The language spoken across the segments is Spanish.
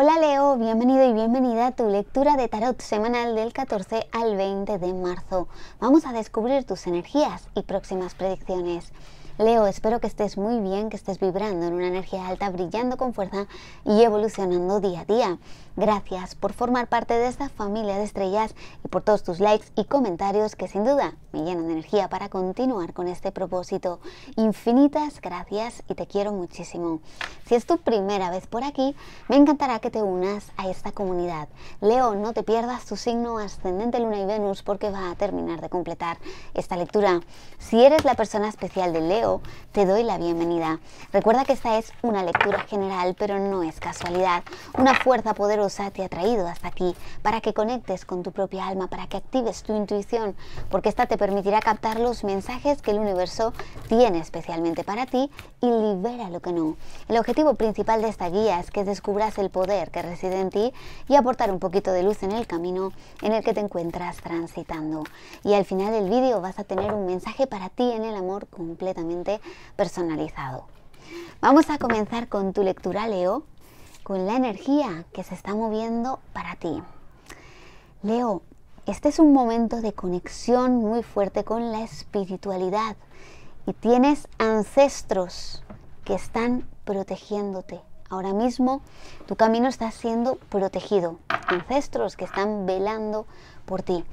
Hola Leo, bienvenido y bienvenida a tu lectura de tarot semanal del 14 al 20 de marzo. Vamos a descubrir tus energías y próximas predicciones. Leo, espero que estés muy bien, que estés vibrando en una energía alta, brillando con fuerza y evolucionando día a día. Gracias por formar parte de esta familia de estrellas y por todos tus likes y comentarios que sin duda me llenan de energía para continuar con este propósito. Infinitas gracias y te quiero muchísimo. Si es tu primera vez por aquí, me encantará que te unas a esta comunidad. Leo, no te pierdas tu signo ascendente Luna y Venus porque va a terminar de completar esta lectura. Si eres la persona especial de Leo, te doy la bienvenida. Recuerda que esta es una lectura general, pero no es casualidad. Una fuerza poderosa te ha traído hasta aquí para que conectes con tu propia alma, para que actives tu intuición, porque esta te permitirá captar los mensajes que el universo tiene especialmente para ti y libera lo que no. El objetivo principal de esta guía es que descubras el poder que reside en ti y aportar un poquito de luz en el camino en el que te encuentras transitando. Y al final del vídeo vas a tener un mensaje para ti en el amor completamente personalizado. Vamos a comenzar con tu lectura, Leo, con la energía que se está moviendo para ti. Leo, este es un momento de conexión muy fuerte con la espiritualidad y tienes ancestros que están protegiéndote. Ahora mismo tu camino está siendo protegido. Ancestros que están velando por ti.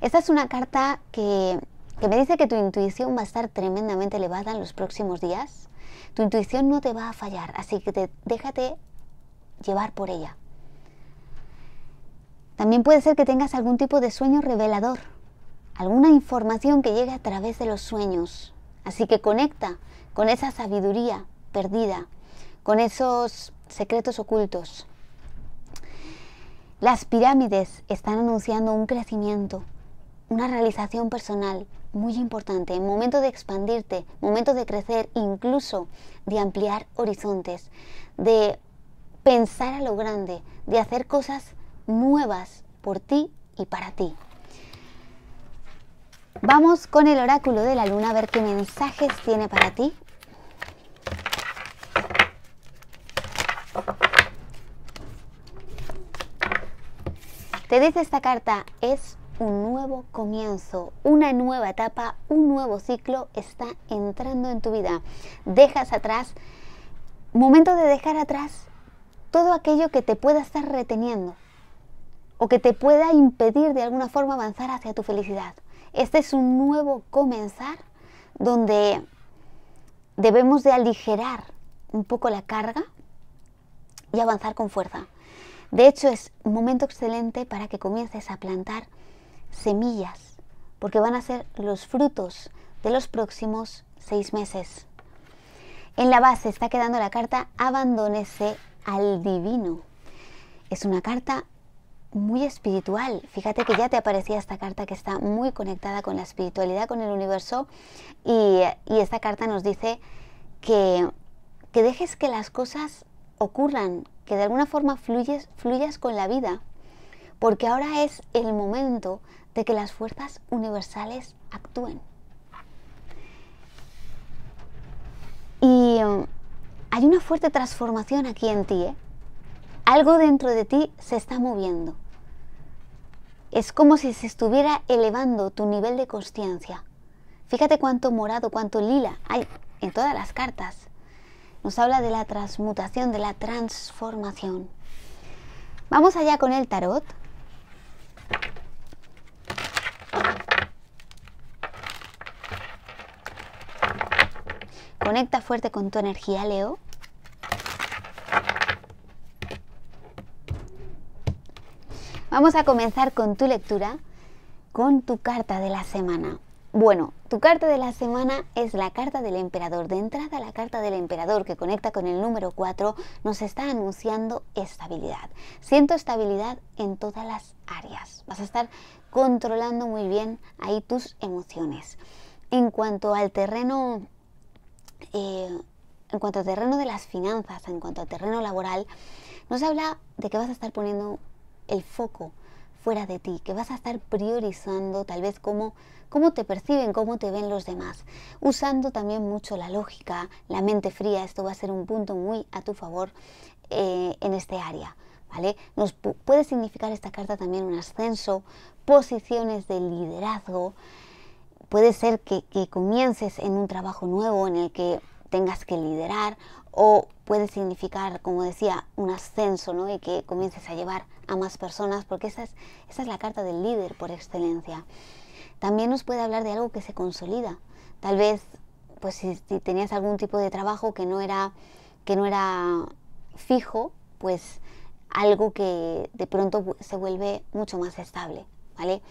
Esta es una carta que que me dice que tu intuición va a estar tremendamente elevada en los próximos días. Tu intuición no te va a fallar, así que te, déjate llevar por ella. También puede ser que tengas algún tipo de sueño revelador, alguna información que llegue a través de los sueños. Así que conecta con esa sabiduría perdida, con esos secretos ocultos. Las pirámides están anunciando un crecimiento, una realización personal, muy importante, momento de expandirte, momento de crecer, incluso de ampliar horizontes, de pensar a lo grande, de hacer cosas nuevas por ti y para ti. Vamos con el oráculo de la luna a ver qué mensajes tiene para ti. Te dice esta carta, es un nuevo comienzo, una nueva etapa, un nuevo ciclo está entrando en tu vida. Dejas atrás, momento de dejar atrás todo aquello que te pueda estar reteniendo o que te pueda impedir de alguna forma avanzar hacia tu felicidad. Este es un nuevo comenzar donde debemos de aligerar un poco la carga y avanzar con fuerza. De hecho, es un momento excelente para que comiences a plantar semillas, porque van a ser los frutos de los próximos seis meses. En la base está quedando la carta Abandónese al divino. Es una carta muy espiritual. Fíjate que ya te aparecía esta carta que está muy conectada con la espiritualidad, con el universo. Y, esta carta nos dice que, que, dejes que las cosas ocurran, que de alguna forma fluyes, fluyas con la vida. Porque ahora es el momento de que las fuerzas universales actúen. Y um, hay una fuerte transformación aquí en ti. ¿eh? Algo dentro de ti se está moviendo. Es como si se estuviera elevando tu nivel de conciencia. Fíjate cuánto morado, cuánto lila hay en todas las cartas. Nos habla de la transmutación, de la transformación. Vamos allá con el tarot. Conecta fuerte con tu energía, Leo. Vamos a comenzar con tu lectura, con tu carta de la semana. Bueno, tu carta de la semana es la carta del emperador. De entrada, la carta del emperador que conecta con el número 4 nos está anunciando estabilidad. Siento estabilidad en todas las áreas. Vas a estar controlando muy bien ahí tus emociones. En cuanto al terreno eh, en cuanto al terreno de las finanzas, en cuanto al terreno laboral, nos habla de que vas a estar poniendo el foco fuera de ti, que vas a estar priorizando tal vez cómo, cómo te perciben, cómo te ven los demás, usando también mucho la lógica, la mente fría, esto va a ser un punto muy a tu favor eh, en este área. ¿vale? Nos puede significar esta carta también un ascenso, posiciones de liderazgo. Puede ser que, que comiences en un trabajo nuevo en el que tengas que liderar o puede significar, como decía, un ascenso, ¿no? Y que comiences a llevar a más personas, porque esa es, esa es la carta del líder por excelencia. También nos puede hablar de algo que se consolida. Tal vez, pues si, tenías algún tipo de trabajo que no era, que no era fijo, pues algo que de pronto se vuelve mucho más estable, ¿vale?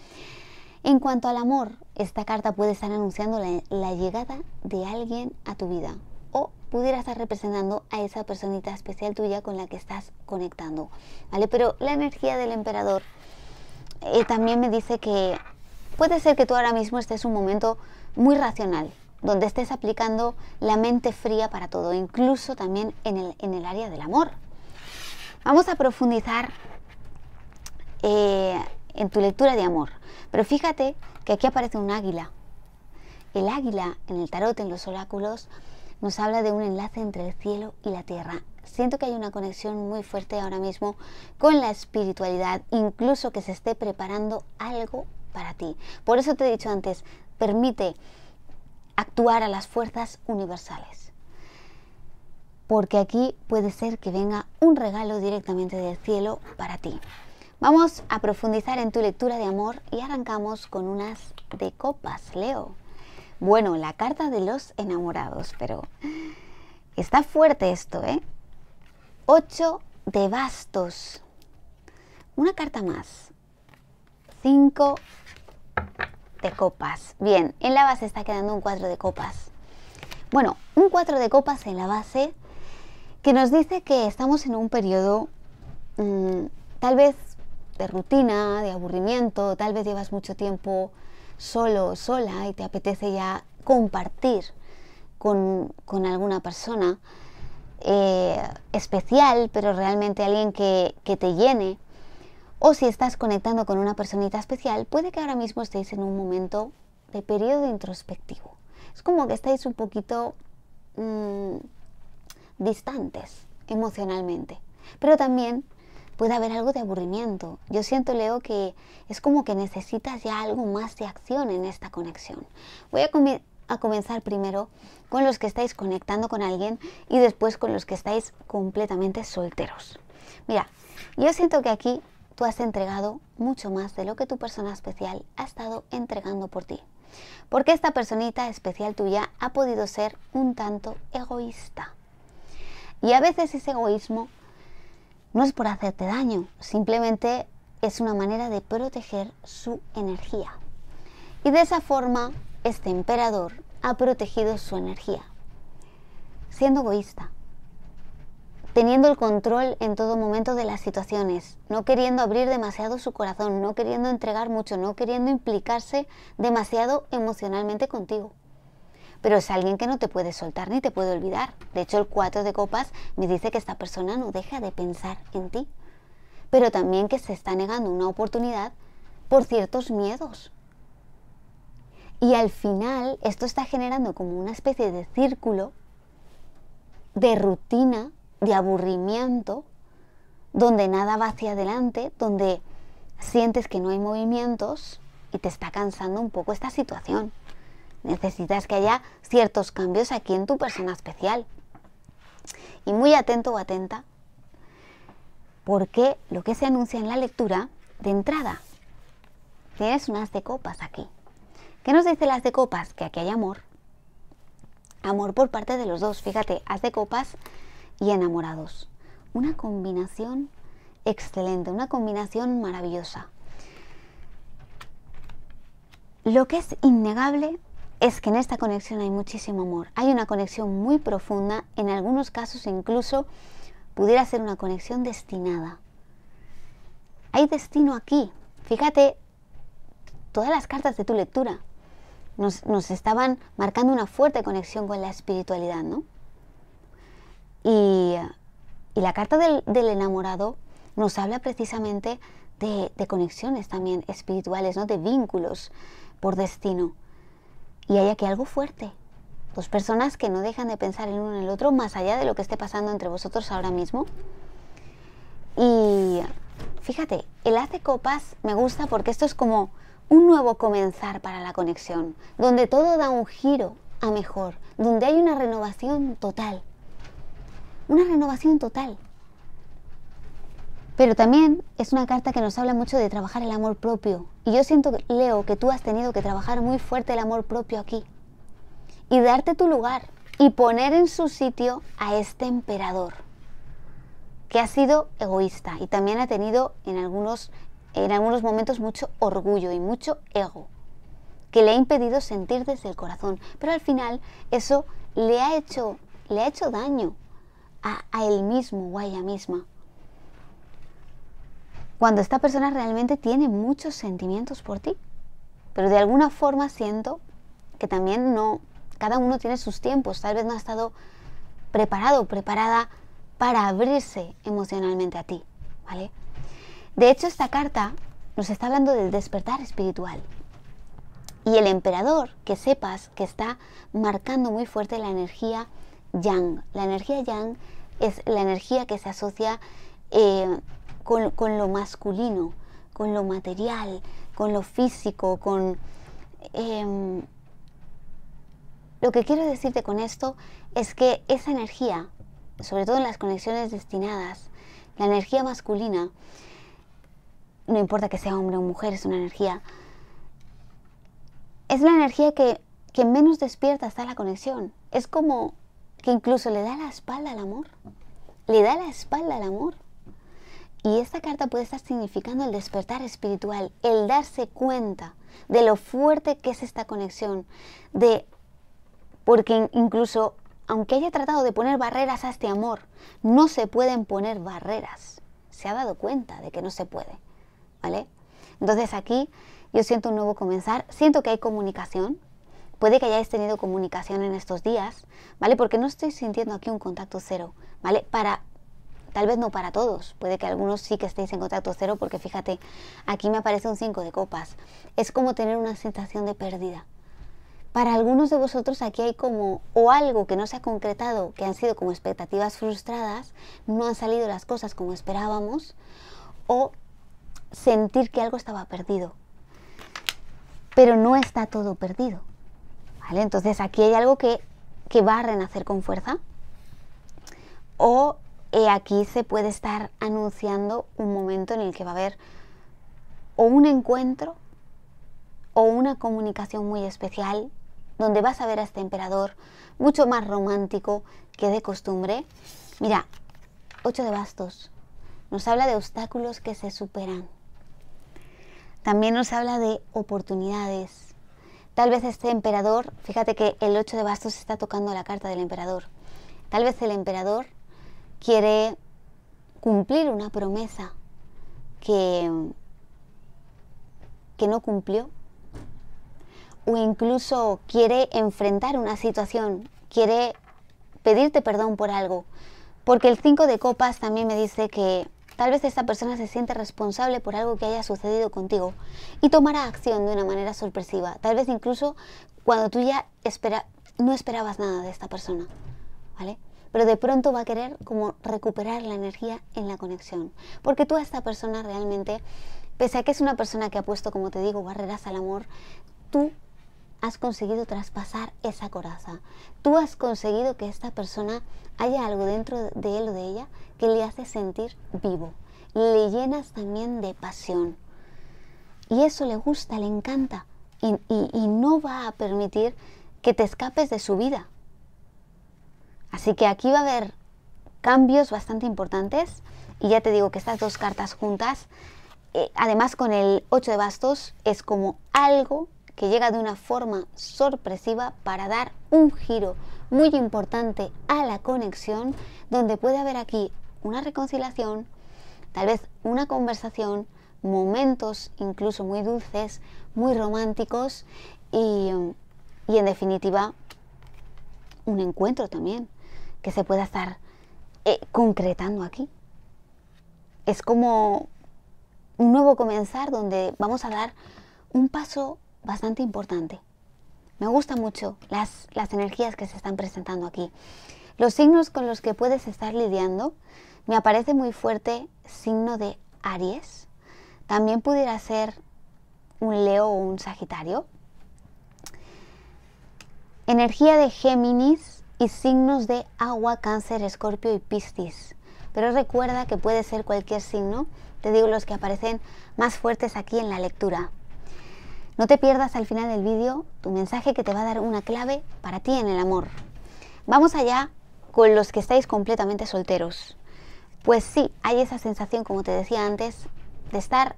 En cuanto al amor, esta carta puede estar anunciando la llegada de alguien a tu vida, o pudiera estar representando a esa personita especial tuya con la que estás conectando, ¿vale? Pero la energía del emperador eh, también me dice que puede ser que tú ahora mismo estés un momento muy racional, donde estés aplicando la mente fría para todo, incluso también en el, en el área del amor. Vamos a profundizar eh, en tu lectura de amor, pero fíjate que aquí aparece un águila. El águila en el tarot, en los oráculos, nos habla de un enlace entre el cielo y la tierra. Siento que hay una conexión muy fuerte ahora mismo con la espiritualidad, incluso que se esté preparando algo para ti. Por eso te he dicho antes, permite actuar a las fuerzas universales. Porque aquí puede ser que venga un regalo directamente del cielo para ti. Vamos a profundizar en tu lectura de amor y arrancamos con unas de copas, Leo. Bueno, la carta de los enamorados, pero está fuerte esto, ¿eh? Ocho de bastos. Una carta más. Cinco de copas. Bien, en la base está quedando un cuatro de copas. Bueno, un cuatro de copas en la base que nos dice que estamos en un periodo mm, tal vez de rutina, de aburrimiento, tal vez llevas mucho tiempo solo, sola y te apetece ya compartir con, alguna persona eh, especial, pero realmente alguien que, que te llene, o si estás conectando con una personita especial, puede que ahora mismo estéis en un momento de periodo introspectivo. Es como que estáis un poquito mm, distantes emocionalmente, pero también puede haber algo de aburrimiento. Yo siento, Leo, que es como que necesitas ya algo más de acción en esta conexión. Voy a, a comenzar primero con los que estáis conectando con alguien y después con los que estáis completamente solteros. Mira, yo siento que aquí tú has entregado mucho más de lo que tu persona especial ha estado entregando por ti. Porque esta personita especial tuya ha podido ser un tanto egoísta. Y a veces ese egoísmo no es por hacerte daño, simplemente es una manera de proteger su energía. Y de esa forma, este emperador ha protegido su energía, siendo egoísta, teniendo el control en todo momento de las situaciones, no queriendo abrir demasiado su corazón, no queriendo entregar mucho, no queriendo implicarse demasiado emocionalmente contigo pero es alguien que no te puede soltar ni te puede olvidar. De hecho, el 4 de copas me dice que esta persona no deja de pensar en ti, pero también que se está negando una oportunidad por ciertos miedos. Y al final esto está generando como una especie de círculo de rutina, de aburrimiento, donde nada va hacia adelante, donde sientes que no hay movimientos y te está cansando un poco esta situación. Necesitas que haya ciertos cambios aquí en tu persona especial. Y muy atento o atenta, porque lo que se anuncia en la lectura, de entrada, tienes unas de copas aquí. ¿Qué nos dice las de copas? Que aquí hay amor. Amor por parte de los dos. Fíjate, haz de copas y enamorados. Una combinación excelente, una combinación maravillosa. Lo que es innegable es que en esta conexión hay muchísimo amor. Hay una conexión muy profunda, en algunos casos incluso pudiera ser una conexión destinada. Hay destino aquí. Fíjate, todas las cartas de tu lectura nos, estaban marcando una fuerte conexión con la espiritualidad, ¿no? Y, la carta del, enamorado nos habla precisamente de, de conexiones también espirituales, ¿no? De vínculos por destino. Y hay aquí algo fuerte. Dos personas que no dejan de pensar el uno en el otro más allá de lo que esté pasando entre vosotros ahora mismo. Y fíjate, el hace copas me gusta porque esto es como un nuevo comenzar para la conexión, donde todo da un giro a mejor, donde hay una renovación total. Una renovación total. Pero también es una carta que nos habla mucho de trabajar el amor propio. Y yo siento, Leo, que tú has tenido que trabajar muy fuerte el amor propio aquí. Y darte tu lugar y poner en su sitio a este emperador, que ha sido egoísta y también ha tenido en algunos, en algunos momentos mucho orgullo y mucho ego, que le ha impedido sentir desde el corazón. Pero al final eso le ha hecho, le ha hecho daño a, a él mismo o a ella misma cuando esta persona realmente tiene muchos sentimientos por ti. Pero de alguna forma siento que también no, cada uno tiene sus tiempos, tal vez no ha estado preparado preparada para abrirse emocionalmente a ti, ¿vale? De hecho, esta carta nos está hablando del despertar espiritual. Y el emperador, que sepas que está marcando muy fuerte la energía yang. La energía yang es la energía que se asocia eh, con, lo masculino, con lo material, con lo físico, con... Em, lo que quiero decirte con esto es que esa energía, sobre todo en las conexiones destinadas, la energía masculina, no importa que sea hombre o mujer, es una energía, es la energía que, que menos despierta está la conexión. Es como que incluso le da la espalda al amor. Le da la espalda al amor. Y esta carta puede estar significando el despertar espiritual, el darse cuenta de lo fuerte que es esta conexión, de porque incluso aunque haya tratado de poner barreras a este amor, no se pueden poner barreras. Se ha dado cuenta de que no se puede, ¿vale? Entonces aquí yo siento un nuevo comenzar, siento que hay comunicación, puede que hayáis tenido comunicación en estos días, ¿vale? Porque no estoy sintiendo aquí un contacto cero, ¿vale? Para Tal vez no para todos, puede que algunos sí que estéis en contacto cero porque fíjate, aquí me aparece un 5 de copas. Es como tener una sensación de pérdida. Para algunos de vosotros aquí hay como o algo que no se ha concretado, que han sido como expectativas frustradas, no han salido las cosas como esperábamos, o sentir que algo estaba perdido. Pero no está todo perdido. ¿Vale? Entonces aquí hay algo que, que va a renacer con fuerza. O aquí se puede estar anunciando un momento en el que va a haber o un encuentro o una comunicación muy especial donde vas a ver a este emperador mucho más romántico que de costumbre. Mira, ocho de bastos. Nos habla de obstáculos que se superan. También nos habla de oportunidades. Tal vez este emperador, fíjate que el ocho de bastos está tocando la carta del emperador. Tal vez el emperador quiere cumplir una promesa que, que no cumplió o incluso quiere enfrentar una situación, quiere pedirte perdón por algo. Porque el 5 de copas también me dice que tal vez esta persona se siente responsable por algo que haya sucedido contigo y tomará acción de una manera sorpresiva. Tal vez incluso cuando tú ya espera, no esperabas nada de esta persona. ¿Vale? Pero de pronto va a querer como recuperar la energía en la conexión. Porque tú a esta persona realmente, pese a que es una persona que ha puesto, como te digo, barreras al amor, tú has conseguido traspasar esa coraza. Tú has conseguido que esta persona haya algo dentro de él o de ella que le hace sentir vivo. Le llenas también de pasión. Y eso le gusta, le encanta. Y, y no va a permitir que te escapes de su vida. Así que aquí va a haber cambios bastante importantes y ya te digo que estas dos cartas juntas, eh, además con el 8 de bastos, es como algo que llega de una forma sorpresiva para dar un giro muy importante a la conexión, donde puede haber aquí una reconciliación, tal vez una conversación, momentos incluso muy dulces, muy románticos y, y en definitiva un encuentro también que se pueda estar eh, concretando aquí. Es como un nuevo comenzar donde vamos a dar un paso bastante importante. Me gustan mucho las, las energías que se están presentando aquí. Los signos con los que puedes estar lidiando Me aparece muy fuerte signo de Aries. También pudiera ser un Leo o un Sagitario. Energía de Géminis y signos de agua, cáncer, escorpio y piscis. Pero recuerda que puede ser cualquier signo, te digo los que aparecen más fuertes aquí en la lectura. No te pierdas al final del vídeo tu mensaje que te va a dar una clave para ti en el amor. Vamos allá con los que estáis completamente solteros. Pues sí, hay esa sensación, como te decía antes, de estar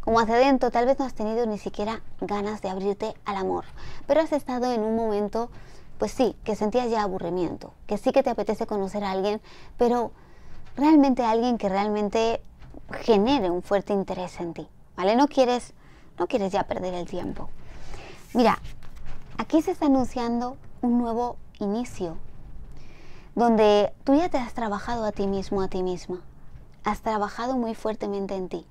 como hacia adentro. Tal vez no has tenido ni siquiera ganas de abrirte al amor, pero has estado en un momento, pues sí, que sentías ya aburrimiento, que sí que te apetece conocer a alguien, pero realmente alguien que realmente genere un fuerte interés en ti, ¿vale? No quieres, no quieres ya perder el tiempo. Mira, aquí se está anunciando un nuevo inicio, donde tú ya te has trabajado a ti mismo, a ti misma. Has trabajado muy fuertemente en ti.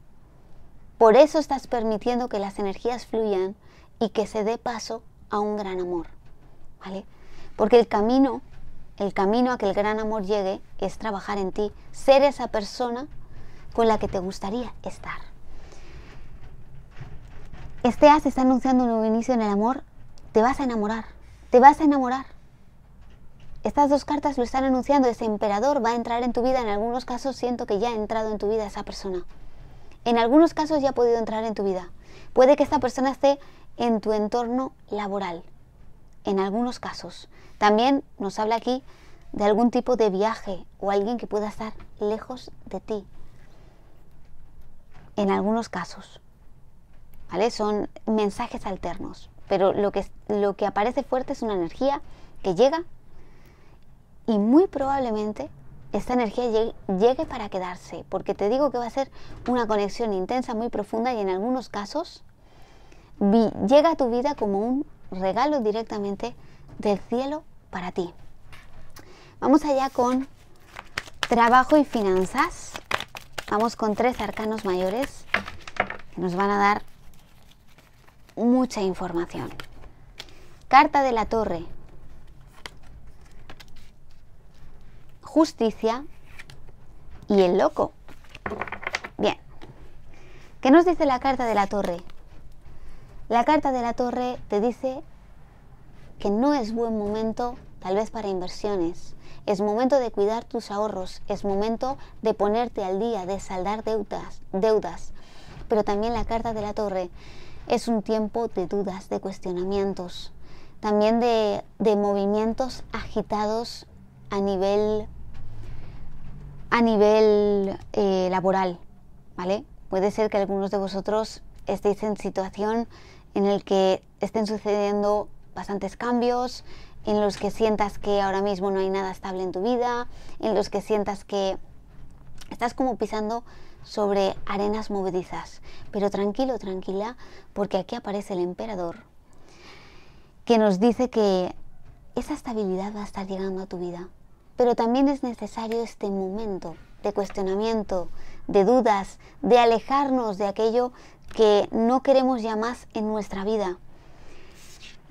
Por eso estás permitiendo que las energías fluyan y que se dé paso a un gran amor. ¿Vale? Porque el camino, el camino a que el gran amor llegue es trabajar en ti, ser esa persona con la que te gustaría estar. Este as está anunciando un nuevo inicio en el amor. Te vas a enamorar. Te vas a enamorar. Estas dos cartas lo están anunciando. Ese emperador va a entrar en tu vida. En algunos casos siento que ya ha entrado en tu vida esa persona. En algunos casos ya ha podido entrar en tu vida. Puede que esta persona esté en tu entorno laboral. En algunos casos. También nos habla aquí de algún tipo de viaje o alguien que pueda estar lejos de ti. En algunos casos. ¿Vale? Son mensajes alternos. Pero lo que, lo que aparece fuerte es una energía que llega y muy probablemente esta energía llegue, para quedarse, porque te digo que va a ser una conexión intensa, muy profunda y en algunos casos llega a tu vida como un regalo directamente del cielo para ti. Vamos allá con trabajo y finanzas. Vamos con tres arcanos mayores que nos van a dar mucha información. Carta de la torre, justicia y el loco. Bien, ¿qué nos dice la carta de la torre? La carta de la torre te dice que no es buen momento tal vez para inversiones. Es momento de cuidar tus ahorros, es momento de ponerte al día, de saldar deudas, deudas. Pero también la carta de la torre es un tiempo de dudas, de cuestionamientos, también de, de movimientos agitados a nivel a nivel eh, laboral, ¿vale? Puede ser que algunos de vosotros estéis en situación en el que estén sucediendo bastantes cambios, en los que sientas que ahora mismo no hay nada estable en tu vida, en los que sientas que estás como pisando sobre arenas movedizas. Pero tranquilo, tranquila, porque aquí aparece el emperador que nos dice que esa estabilidad va a estar llegando a tu vida. Pero también es necesario este momento de cuestionamiento, de dudas, de alejarnos de aquello que no queremos ya más en nuestra vida.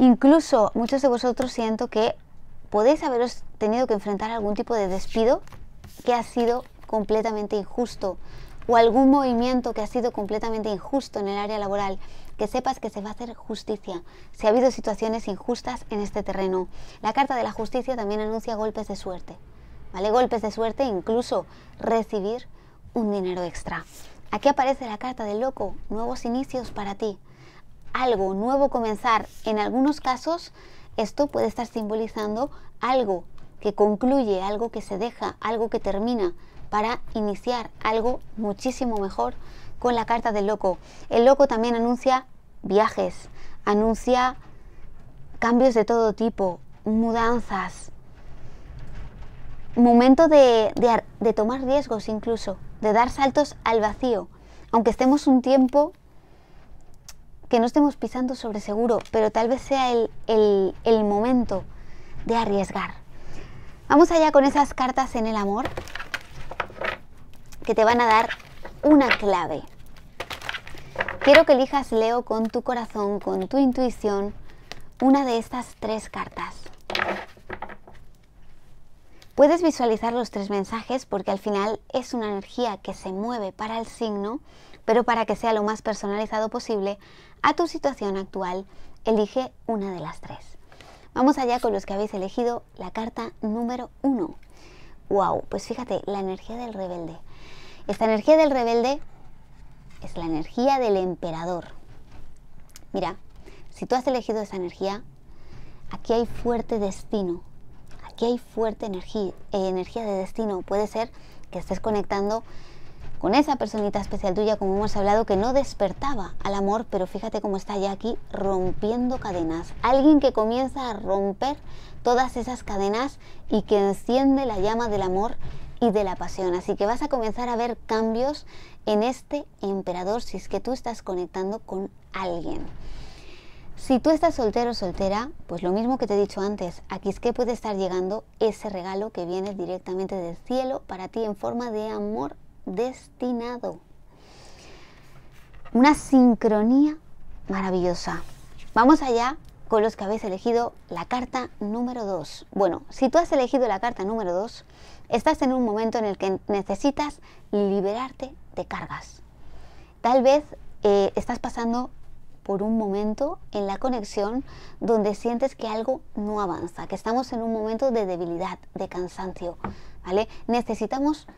Incluso muchos de vosotros siento que podéis haberos tenido que enfrentar algún tipo de despido que ha sido completamente injusto o algún movimiento que ha sido completamente injusto en el área laboral que sepas que se va a hacer justicia si ha habido situaciones injustas en este terreno. La carta de la justicia también anuncia golpes de suerte, ¿vale? Golpes de suerte, incluso recibir un dinero extra. Aquí aparece la carta del loco, nuevos inicios para ti, algo nuevo comenzar. En algunos casos esto puede estar simbolizando algo que concluye, algo que se deja, algo que termina para iniciar algo muchísimo mejor con la carta del loco. El loco también anuncia viajes, anuncia cambios de todo tipo, mudanzas, momento de, de, tomar riesgos incluso, de dar saltos al vacío, aunque estemos un tiempo que no estemos pisando sobre seguro, pero tal vez sea el, el, el momento de arriesgar. Vamos allá con esas cartas en el amor que te van a dar una clave. Quiero que elijas, Leo, con tu corazón, con tu intuición, una de estas tres cartas. Puedes visualizar los tres mensajes porque al final es una energía que se mueve para el signo, pero para que sea lo más personalizado posible a tu situación actual, elige una de las tres. Vamos allá con los que habéis elegido la carta número uno. ¡Wow! Pues fíjate, la energía del rebelde. Esta energía del rebelde es la energía del emperador. Mira, si tú has elegido esa energía, aquí hay fuerte destino, aquí hay fuerte energía, eh, energía de destino. Puede ser que estés conectando con esa personita especial tuya, como hemos hablado, que no despertaba al amor, pero fíjate cómo está ya aquí rompiendo cadenas. Alguien que comienza a romper todas esas cadenas y que enciende la llama del amor y de la pasión. Así que vas a comenzar a ver cambios en este emperador si es que tú estás conectando con alguien. Si tú estás soltero o soltera, pues lo mismo que te he dicho antes, aquí es que puede estar llegando ese regalo que viene directamente del cielo para ti en forma de amor destinado. Una sincronía maravillosa. Vamos allá con los que habéis elegido la carta número 2. Bueno, si tú has elegido la carta número 2, estás en un momento en el que necesitas liberarte de cargas. Tal vez eh, estás pasando por un momento en la conexión donde sientes que algo no avanza, que estamos en un momento de debilidad, de cansancio, ¿vale? Necesitamos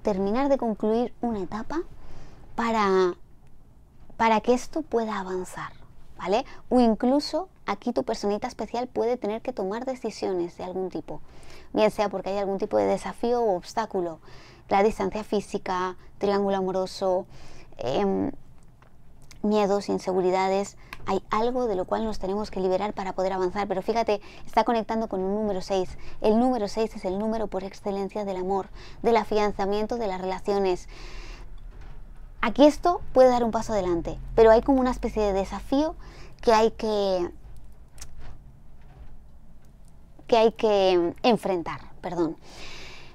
terminar de concluir una etapa para, para que esto pueda avanzar, ¿vale? O incluso aquí tu personita especial puede tener que tomar decisiones de algún tipo, bien sea porque hay algún tipo de desafío o obstáculo, la distancia física, triángulo amoroso, em, miedos, inseguridades, hay algo de lo cual nos tenemos que liberar para poder avanzar. Pero fíjate, está conectando con un número 6. El número 6 es el número por excelencia del amor, del afianzamiento de las relaciones. Aquí esto puede dar un paso adelante, pero hay como una especie de desafío que hay que que hay que enfrentar, perdón.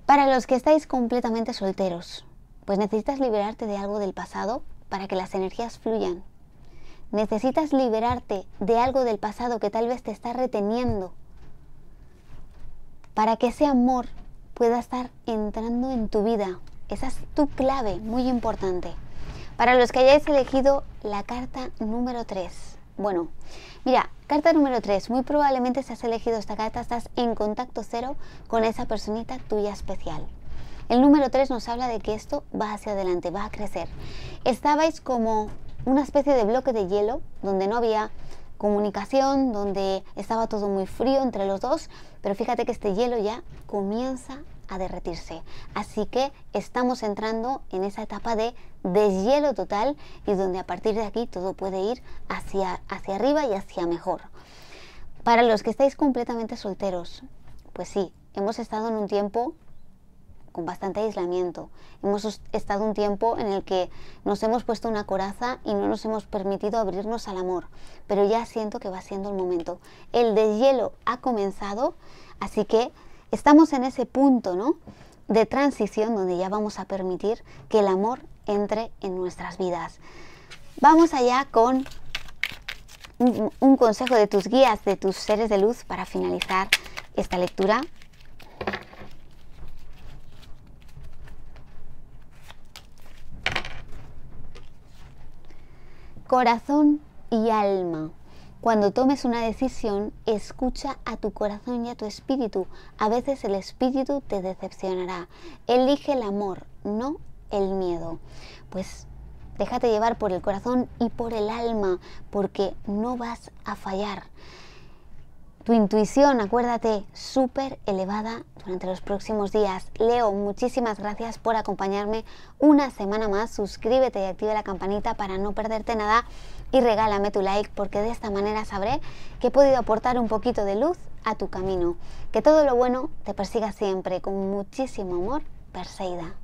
Para los que estáis completamente solteros, pues necesitas liberarte de algo del pasado para que las energías fluyan. Necesitas liberarte de algo del pasado que tal vez te está reteniendo para que ese amor pueda estar entrando en tu vida. Esa es tu clave, muy importante. Para los que hayáis elegido la carta número 3. Bueno, mira, carta número 3. Muy probablemente si has elegido esta carta estás en contacto cero con esa personita tuya especial. El número 3 nos habla de que esto va hacia adelante, va a crecer. Estabais como una especie de bloque de hielo donde no había comunicación, donde estaba todo muy frío entre los dos, pero fíjate que este hielo ya comienza a derretirse. Así que estamos entrando en esa etapa de deshielo total y donde a partir de aquí todo puede ir hacia, hacia arriba y hacia mejor. Para los que estáis completamente solteros, pues sí, hemos estado en un tiempo con bastante aislamiento. Hemos estado un tiempo en el que nos hemos puesto una coraza y no nos hemos permitido abrirnos al amor, pero ya siento que va siendo el momento. El deshielo ha comenzado, así que estamos en ese punto, ¿no? De transición donde ya vamos a permitir que el amor entre en nuestras vidas. Vamos allá con un, un consejo de tus guías, de tus seres de luz para finalizar esta lectura Corazón y alma. Cuando tomes una decisión, escucha a tu corazón y a tu espíritu. A veces el espíritu te decepcionará. Elige el amor, no el miedo. Pues déjate llevar por el corazón y por el alma, porque no vas a fallar tu intuición, acuérdate, súper elevada durante los próximos días. Leo, muchísimas gracias por acompañarme una semana más. Suscríbete y activa la campanita para no perderte nada y regálame tu like porque de esta manera sabré que he podido aportar un poquito de luz a tu camino. Que todo lo bueno te persiga siempre con muchísimo amor. Perseida.